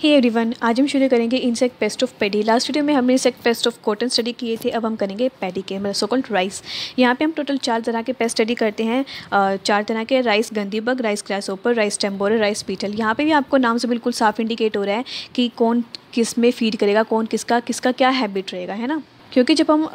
Hey everyone आज हम शुरू करेंगे insect pest of paddy last video में हमने insect pest of cotton study किए थे, अब हम करेंगे पेडी के मतलब सोकल्ड राइस यहाँ पे हम टोटल चार तरह के पेस्ट स्टडी करते हैं। चार तरह के rice gundhi bug rice grasshopper rice टेम्बोर rice beetle यहाँ पे भी आपको नाम से बिल्कुल साफ़ इंडिकेट हो रहा है कि कौन किसमें फ़ीड करेगा, कौन किसका किसका क्या हैबिट रहेगा, है ना? क्योंकि जब हम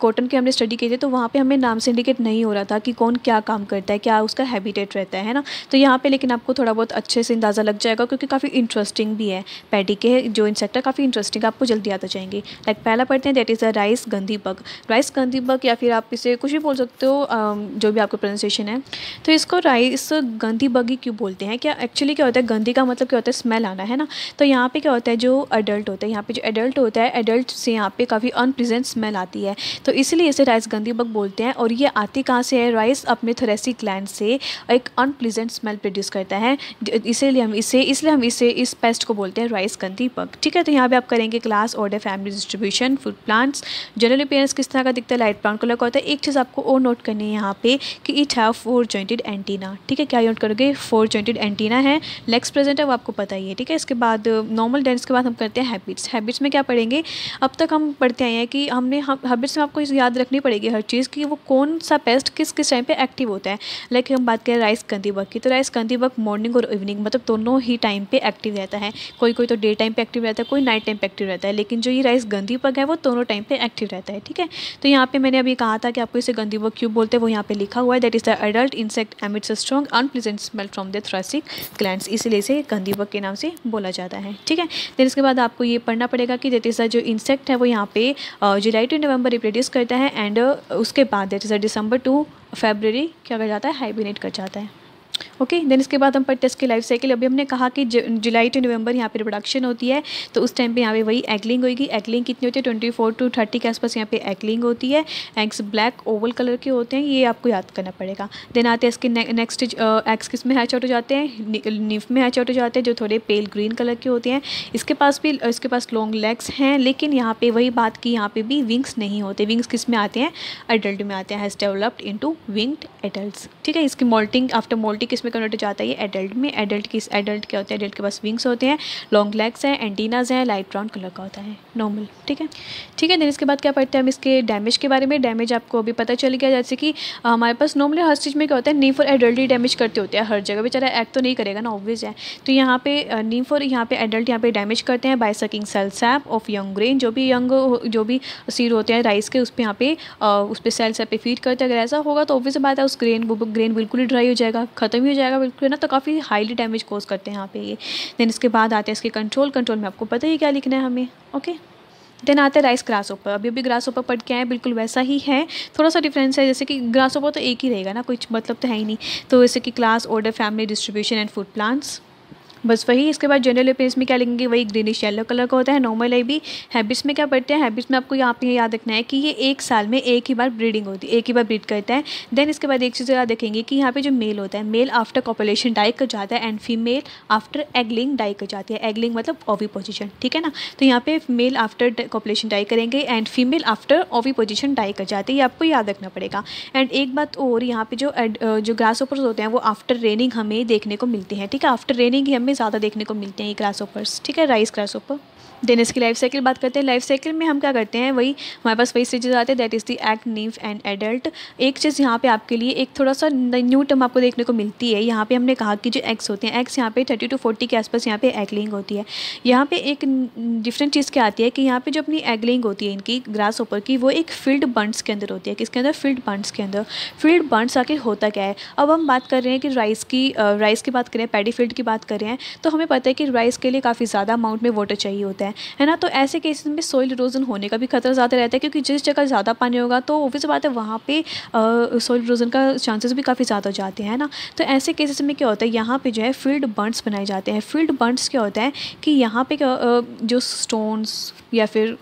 कॉटन की हमने स्टडी की थी तो वहाँ पे हमें नाम से इंडिकेट नहीं हो रहा था कि कौन क्या काम करता है, क्या उसका हैबिटेट रहता है ना? तो यहाँ पे लेकिन आपको थोड़ा बहुत अच्छे से अंदाज़ा लग जाएगा, क्योंकि काफ़ी इंटरेस्टिंग भी है। पैडी के जो इंसेक्ट है, काफ़ी इंटरेस्टिंग आपको जल्दी आता जाएँगे। लाइक पहला पढ़ते हैं that is the rice gundhi bug rice gundhi bug या फिर आप इसे कुछ भी बोल सकते हो जो भी आपका प्रोनाउंसिएशन है। तो इसको राइस गंदी बग ही क्यों बोलते हैं? क्या एक्चुअली क्या होता है? गंदी का मतलब क्या होता है? स्मेल आना, है ना? तो यहाँ पे क्या होता है? जो अडल्ट होता है, यहाँ पे जो एडल्ट होता है एडल्ट से यहाँ पे काफ़ी अनप्रेजेंट स्मेल आती है। तो इसीलिए इसे राइस गंदी बग बोलते हैं और ये आती कहाँ से है? राइस अपने थोरेसिक ग्लैंड से एक अनप्लीजेंट स्मेल प्रोड्यूस करता है। इसीलिए हम इसे, इसलिए हम इसे इस पेस्ट को बोलते हैं राइस गंदी बग ठीक है तो यहाँ पे आप करेंगे class order family distribution food plants general appearance किस तरह का दिखता है? लाइट ब्राउन कलर का होता है। एक चीज़ आपको और नोट करनी है यहाँ पे कि it have four jointed antenna ठीक है, क्या नोट करोगे? फोर जॉइंटेड एंटीना है। लेग्स प्रेजेंट है, वो आपको पता ही है। ठीक है, इसके बाद नॉर्मल डेंस के बाद हम करते हैं हैबिट्स हैबिट्स में क्या पढ़ेंगे? अब तक हम पढ़ते आए हैं कि हमने, हम में आपको याद रखनी पड़ेगी हर चीज़ कि वो कौन सा पेस्ट किस किस टाइम पे एक्टिव होता है। लाइक हम बात करें राइस कंदी बग की तो राइस कंदी बग मॉर्निंग और इवनिंग मतलब दोनों ही टाइम पे एक्टिव रहता है। कोई कोई तो डे टाइम पे एक्टिव रहता है, कोई नाइट टाइम पे एक्टिव रहता है, लेकिन जो ये राइस गंदी बग है, वो दोनों टाइम पे एक्टिव रहता है, ठीक है? तो यहाँ पे मैंने अभी कहा था कि आपको इसे गंदी बग क्यों बोलते हैं, वो यहाँ पे लिखा हुआ है that is the adult insect emits strong unpleasant smell from the thoracic gland इसलिए इसे गंदी बग के नाम से बोला जाता है, ठीक है? देन इसके बाद आपको ये पढ़ना पड़ेगा कि दैट इज़ द जो इंसेक्ट है, वो यहाँ पे जुलाई टू नवंबर रिप्रोड्यूस करता है एंड उसके बाद, जैसे दिसंबर टू फेबररी क्या कर जाता है? हाइबिनेट कर जाता है। ओके देन इसके बाद हम पढ़ते हैं इसकी लाइफ साइकिल अभी हमने कहा कि जुलाई टू नवंबर यहाँ पे रिप्रोडक्शन होती है तो उस टाइम पे यहाँ पे वही एगलिंग होगी एगलिंग कितनी होती है? ट्वेंटी फोर टू थर्टी के आसपास यहाँ पे एगलिंग होती है। एग्स ब्लैक ओवल कलर के होते हैं, ये आपको याद करना पड़ेगा। देन आते हैं इसके नेक्स्ट एग्स किसमें हैच आउट हो जाते हैं? निफ में हैच आउट हो जाते हैं, जो थोड़े पेल ग्रीन कलर के होते हैं। इसके पास भी इसके पास लॉन्ग लेग्स हैं, लेकिन यहाँ पे वही बात की यहाँ पे भी विंग्स नहीं होते। विंग्स किसमें आते हैं? एडल्ट में आते हैं has developed into winged adult ठीक है, इसकी मोल्टिंग आफ्टर मोल्टिंग किस में कन्वर्ट हो जाता है ये एडल्ट में। एडल्ट किस एडल्ट क्या होता है? एडल्ट के पास विंग्स होते हैं लॉन्ग लेग्स हैं एंटीनाज हैं लाइट ब्राउन कलर का होता है नॉर्मल ठीक है? ठीक है देन इसके बाद क्या पढ़ते हैं हम इसके डैमेज के बारे में? डैमेज आपको अभी पता चल गया, जैसे कि हमारे पास नॉर्मली हर चीज़ में क्या होता है नी फॉर एडल्ट डैमेज करते होते हैं। हर जगह बेचारा एक्ट तो नहीं करेगा ना ऑब्वियस है। तो यहाँ पे नी फॉर यहाँ पे एडल्ट यहाँ पे डैमेज करते हैं by sucking cell sap of young grain जो भी यंग जो भी सीड होते हैं राइस के, उस पर यहाँ पे उस पर सेल सैप पे फ़ीड करते हैं। अगर ऐसा होगा तो ऑब्वियस बात है, उस ग्रेन ग्रेन बिल्कुल ही ड्राई हो जाएगा। खत्म ही हो जाएगा, बिल्कुल ना? तो काफ़ी हाईली डैमेज कोज करते हैं यहाँ पे ये। देन इसके बाद आते हैं इसके कंट्रोल कंट्रोल में आपको पता ही क्या लिखना है हमें? ओके देन आते हैं राइस ग्रास ओपर अभी अभी ग्रास ओपर पढ़ के आए बिल्कुल वैसा ही है। थोड़ा सा डिफरेंस है, जैसे कि ग्रास ओपर तो एक ही रहेगा ना, कुछ मतलब तो है ही नहीं। तो जैसे कि class order family distribution and food plants बस वही, इसके बाद जनरल अपेयरेंस में क्या लिखेंगे? वही ग्रीनिश येलो कलर का होता है नॉर्मल है भी। हैबिट्स में क्या पढ़ते हैं? हैबिट्स में आपको यहाँ पे याद रखना है कि ये एक साल में एक ही बार ब्रीडिंग होती है एक ही बार ब्रीड करता है। देन इसके बाद एक चीज़ याद देखेंगे कि यहाँ पे जो मेल होता है मेल आफ्टर कॉपुलेशन डाई कर जाता है and female after egg laying die कर जाती है। एगलिंग मतलब ओवी पोजिशन ठीक है ना? तो यहाँ पे मेल आफ्टर कॉपुलेशन डाई करेंगे and female after oviposition die कर जाती है, ये आपको याद रखना पड़ेगा। एंड एक बात और, यहाँ पे जो जो ग्रास होते हैं, वो आफ्टर रेनिंग हमें देखने को मिलती हैं, ठीक है? आफ्टर रेनिंग ही हमें ज़्यादा देखने को मिलते हैं ये ग्रास ठीक है? राइस ग्रास देन इसकी लाइफ साइकिल बात करते हैं। लाइफ साइकिल में हम क्या करते हैं? वही, हमारे पास वही स्टेजेस आते हैं। That is the egg nymph and adult एक चीज़ यहाँ पे आपके लिए एक थोड़ा सा न्यू टर्म आपको देखने को मिलती है। यहाँ पे हमने कहा कि जो एक्स होते हैं एक्स यहाँ पे थर्टी टू फोर्टी के आसपास यहाँ पे एगलिंग होती है। यहाँ पे एक डिफरेंट चीज़ क्या आती है कि यहाँ पे जो अपनी एगलिंग होती है इनकी ग्रास ऊपर की, वो एक फ़ील्ड बंड्स के अंदर होती है। किसके अंदर? फ़ील्ड बंड्स के अंदर। फ़ील्ड बंड्स आखिर होता क्या है? अब हम बात कर रहे हैं कि राइस की राइस की बात करें पैडी फ़ील्ड की बात कर रहे हैं तो हमें पता है कि राइस के लिए काफ़ी ज़्यादा अमाउंट में वाटर चाहिए होता है है ना? तो ऐसे केसेस में सॉइल इरोजन होने का भी खतरा ज़्यादा रहता है, क्योंकि जिस जगह ज़्यादा पानी होगा तो ऑब्वियस बात है, वहाँ पे सॉइल इरोजन का चांसेस भी काफ़ी ज़्यादा हो जाते हैं ना? तो ऐसे केसेस में क्या होता है, यहाँ पे जो है फ़ील्ड बर्ड्स बनाए जाते हैं। फ़ील्ड बर्ड्स क्या होता है कि यहाँ पे जो स्टोन्स या फिर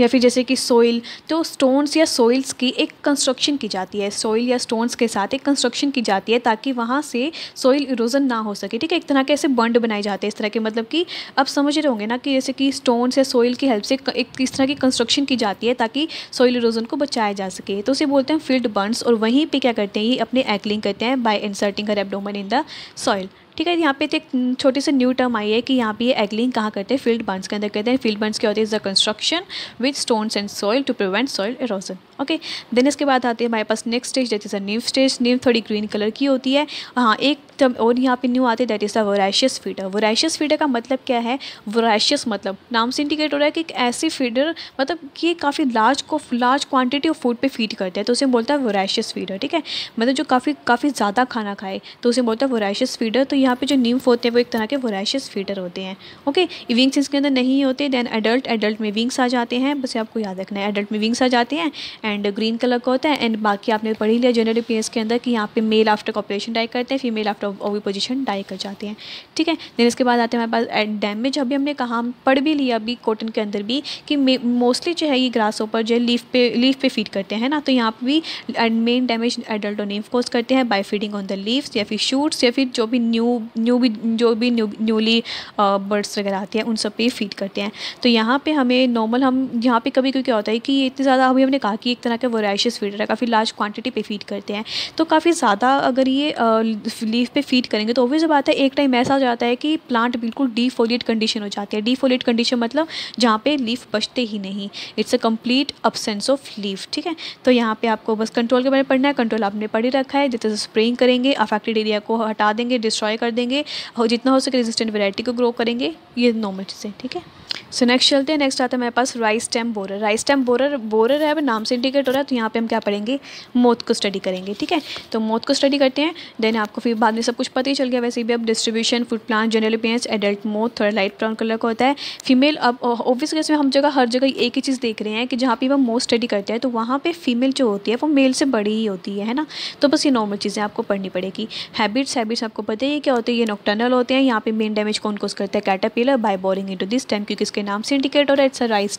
या फिर जैसे कि सोइल तो स्टोन्स या सोइल्स की एक कंस्ट्रक्शन की जाती है। सोइल या स्टोन्स के साथ एक कंस्ट्रक्शन की जाती है ताकि वहाँ से सोइल इरोजन ना हो सके। ठीक है? एक तरह के ऐसे बंड बनाए जाते हैं इस तरह के मतलब कि आप समझ रहे होंगे ना कि जैसे कि स्टोन्स या सोइल की हेल्प से एक इस तरह की कंस्ट्रक्शन की जाती है ताकि सोइल इरोजन को बचाया जा सके। तो उसे बोलते हैं फ़ील्ड बर्ड्स और वहीं पर क्या करते हैं, ये अपने एक्लिंग करते हैं by inserting her abdomen in the soil ठीक है, यहाँ पे एक छोटी सी न्यू टर्म आई है कि यहाँ पे ये एगलिंग कहाँ करते हैं? फ़ील्ड बर्न्स के अंदर कहते हैं। फ़ील्ड बर्न्स क्या होती है? Is the construction with stones and soil to prevent soil erosion okay then इसके बाद आते हैं हमारे पास next stage that is a new stage new थोड़ी ग्रीन कलर की होती है। हाँ एक टर्म और यहाँ पे न्यू आती है that is the voracious feeder voracious feeder का मतलब क्या है? वोराशियस मतलब नाम से इंडिकेट हो रहा है कि एक ऐसी फीडर मतलब कि काफ़ी लार्ज को लार्ज क्वांटिटी ऑफ़ फ़ूड पे फ़ीड करते हैं तो उसे बोलता है वोराशियस फीडर ठीक है? मतलब जो काफ़ी काफ़ी ज़्यादा खाना खाए तो उसे बोलता है वोराशियस फीडर तो यहाँ पे जो न्यू होते हैं, वो एक तरह के वोराशियस फीडर होते हैं। ओके विंग्स इसके अंदर नहीं होते देन एडल्ट एडल्ट में विंग्स आ जाते हैं। बस आपको याद रखना है एडल्ट में विंग्स आ जाते हैं एंड ग्रीन कलर का होता है एंड बाकी आपने पढ़ लिया जनरल पीएस के अंदर कि यहाँ पे मेल आफ्टर कॉपरेशन डाई करते हैं female after oviposition die कर जाते हैं। ठीक है? देन इसके बाद आते हैं हमारे पास डैमेज अभी हमने कहा पढ़ भी लिया अभी कॉटन के अंदर भी, कि मोस्टली जो है ये ग्रास ऊपर जो है लीफ पे लीफ पे फ़ीड करते हैं ना? तो यहाँ पर भी मेन डैमेज एडल्ट और नीफ कोज करते हैं by feeding on the leaves या फिर शूट्स या फिर जो भी न्यू न्यू भी, जो भी न्यूली बर्ड्स वगैरह आते हैं, उन सब पे फ़ीड करते हैं। तो यहाँ पे हमें नॉर्मल हम, यहाँ पे कभी कभी क्या होता है कि इतनी ज़्यादा, अभी हमने कहा कि एक तरह का वोराइशियस फीडर है, काफ़ी लार्ज क्वांटिटी पे फ़ीड करते हैं। तो काफ़ी ज़्यादा अगर ये लीफ पे फ़ीड करेंगे तो ऑब्वियस बात है, एक टाइम ऐसा हो जाता है कि प्लांट बिल्कुल डीफोलिएट कंडीशन हो जाती है। डीफोलिएट कंडीशन मतलब जहाँ पे लीफ बचते ही नहीं। It's a complete absence of leaf ठीक है? तो यहाँ पे आपको बस कंट्रोल के बारे में पढ़ना है कंट्रोल आपने पढ़ ही रखा है। जितने स्प्रेइंग करेंगे अफेक्टेड एरिया को हटा देंगे डिस्ट्रॉय कर देंगे और जितना हो सके रेजिस्टेंट वेराइटी को ग्रो करेंगे, ये नॉर्मल चीज़ें, ठीक है? सो नेक्स्ट चलते हैं. नेक्स्ट आता है मेरे पास rice stem borer rice stem borer borer है नाम से इंडिकेट हो रहा है तो यहाँ पे हम क्या पढ़ेंगे? मोथ को स्टडी करेंगे, ठीक है? तो मौत को स्टडी करते हैं. देन आपको फिर बाद में सब कुछ पता ही चल गया. वैसे भी अब distribution food plant general pens adult moth थोड़ा लाइट ब्राउन कलर का होता है. फीमेल अब ऑब्वियस केस में हम जगह, हर जगह एक ही चीज़ देख रहे हैं कि जहाँ पर हम मोथ स्टडी करते हैं तो वहाँ पर फीमेल जो होती है, वो मेल से बड़ी ही होती है ना? तो बस ये नॉर्मल चीज़ें आपको पढ़नी पड़ेगी. हैबिट्स हैबिट्स आपको पता ही क्या होते हैं? ये नॉक्टर्नल होते हैं. यहाँ पे मेन डैमेज कौन कोस करता है? Caterpillar by boring into this time क्योंकि इसके नाम सिंडिकेट और रहा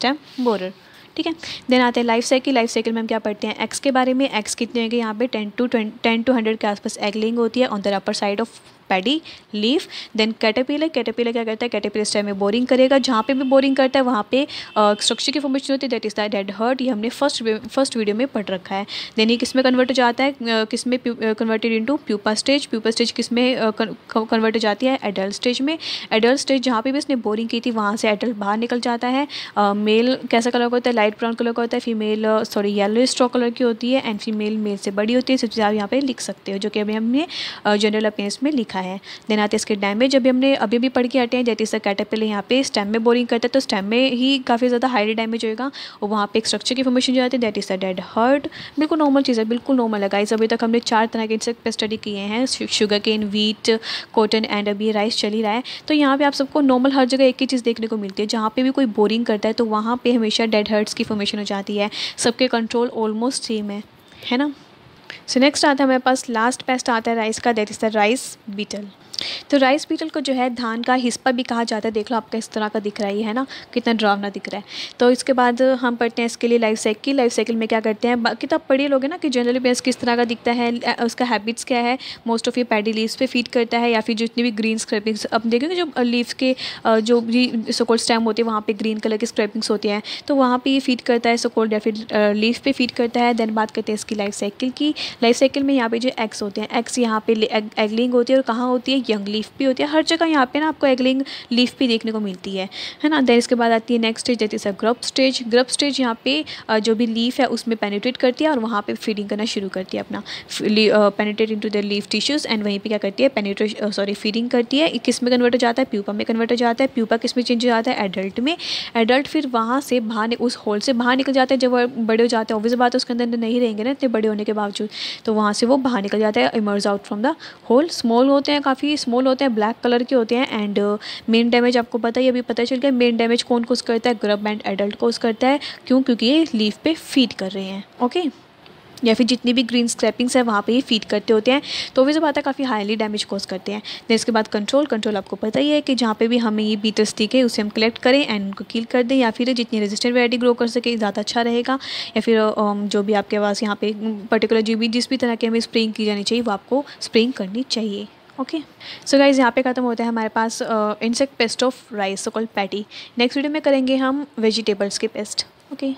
है बोरर ठीक है? देन आते हैं लाइफ साइकिल लाइफ साइकिल में हम क्या पढ़ते हैं? एक्स के बारे में। एक्स कितने होंगे यहाँ पे? Ten to ten to hundred के आसपास एगलिंग होती है on the upper side of paddy leaf then caterpillar caterpillar क्या करता है? कैटेपिलर स्टेम में बोरिंग करेगा। जहाँ पे भी बोरिंग करता है, वहाँ पे स्ट्रक्चर की फॉर्मेशन होती है that is the dead heart ये हमने फ़र्स्ट फ़र्स्ट वीडियो में पढ़ रखा है। देन ये किसमें कन्वर्ट हो जाता है? किसमें converted into pupa stage pupa stage किसमें कन्वर्ट हो जाती है? एडल्ट स्टेज में। एडल्ट स्टेज जहाँ पे भी इसने बोरिंग की थी, वहाँ से एडल्ट बाहर निकल जाता है। मेल कैसा कलर का होता है? लाइट ब्राउन कलर का होता है। Female sorry yellow straw colour की होती है। एंड फीमेल मेल से बड़ी होती है। सबसे ज़्यादा यहाँ पे लिख सकते हो, जो कि अभी हमने जनरल अपेयरेंस में लिखा है। देन आते इसके डैमेज अभी हमने अभी भी पढ़ के हटे हैं, जैसे कैटेपिलर यहाँ पे स्टेम में बोरिंग करता है तो स्टेम में ही काफ़ी ज़्यादा हाईली डैमेज होगा और वहाँ पे एक स्ट्रक्चर की फॉर्मेशन जो आती है that is the dead heart बिल्कुल नॉर्मल चीज़ है, बिल्कुल नॉर्मल है। गाइस अभी तक हमने चार तरह के इंसेक्ट पे स्टडी किए हैं। Sugar cane wheat cotton and अभी राइस चल ही रहा है। तो यहाँ पर आप सबको नॉर्मल हर जगह एक ही चीज़ देखने को मिलती है। जहाँ पर भी कोई बोरिंग करता है तो वहाँ पर हमेशा डेड हर्ट्स की फॉर्मेशन हो जाती है। सबके कंट्रोल ऑलमोस्ट सेम है। है ना? सो नेक्स्ट आता है हमारे पास लास्ट पेस्ट आता है राइस का that is the rice beetle तो राइस बीटल को जो है धान का हिस्पा भी कहा जाता है। देख लो आपका इस तरह का दिख रहा है ना? कितना ड्रावना दिख रहा है। तो इसके बाद हम पढ़ते हैं इसके लिए लाइफ साइकिल लाइफ साइकिल में क्या करते हैं? बाकी तो आप पढ़िए लोगे ना कि जनरली बेस किस तरह का दिखता है उसका हैबिट्स क्या है? मोस्ट ऑफ़ ये पैडी लीव्स पे फ़ीड करता है या फिर जितनी भी ग्रीन स्क्रैपिंग्स अब देखेंगे जो लीव्स के जो भी सोकोल्ड स्टैम होते हैं, वहाँ पर ग्रीन कलर की स्क्रैपिंग्स होती हैं। तो वहाँ पर ये फ़ीड करता है सोकोल्ड या फिर लीव पे फ़ीड करता है। देन बात करते हैं इसकी लाइफ साइकिल की। लाइफ साइकिल में यहाँ पे जो एग्स होते हैं एग्स यहाँ पे एगलिंग होती है और कहाँ होती है? यंग लीफ भी होती है। हर जगह यहाँ पे ना आपको एगलिंग लीफ भी देखने को मिलती है। है ना? देन इसके बाद आती है नेक्स्ट स्टेज जैसे ग्रप स्टेज ग्रप स्टेज यहाँ पे जो भी लीफ है, उसमें पेनिट्रेट करती है और वहाँ पे फीडिंग करना शुरू करती है अपना। Penetrate into the leaf tissues and वहीं पे क्या करती है? पेनिट्रेट सॉरी फीडिंग करती है। किसमें कन्वर्ट हो जाता है? प्यूपा में कन्वर्ट हो जाता है। प्यूपा किसमें चेंज हो जाता है? एडल्ट में। एडल्ट फिर वहाँ से बाहर उस होल से बाहर निकल जाते हैं। जब वो बड़े हो जाते हैं ऑब्वियस बात है, उसके अंदर नहीं रहेंगे ना, इतने बड़े होने के बावजूद। तो वहाँ से वो बाहर निकल जाता है emerge out from the hole small होते हैं काफ़ी स्मॉल होते हैं ब्लैक कलर के होते हैं एंड मेन डैमेज आपको पता ही अभी पता चल गया मेन डैमेज कौन कोस करता है? ग्रब एंड एडल्ट कोस करता है. क्यों? क्योंकि ये लीफ पे फ़ीड कर रहे हैं ओके या फिर जितनी भी ग्रीन स्क्रैपिंग्स है, वहाँ पे ही फ़ीड करते होते हैं। तो भी सब आता है काफ़ी हाईली डैमेज कोस करते हैं। देन इसके बाद कंट्रोल कंट्रोल आपको पता ही है कि जहाँ पे भी हमें ये बीटर्स दिखे उसे हम कलेक्ट करें एंड उनको किल कर दें, या फिर जितनी रेजिस्टेंट वेराइटी ग्रो कर सके, ज़्यादा अच्छा रहेगा। या फिर जो भी आपके पास यहाँ पे पर्टिकुलर जो भी, जिस भी तरह की हमें स्प्रेइंग की जानी चाहिए, वो आपको स्प्रेइंग करनी चाहिए। ओके सो गाइज़ यहाँ पे ख़त्म होता है हमारे पास insect pest of rice so called paddy next video में करेंगे हम वेजिटेबल्स के पेस्ट ओके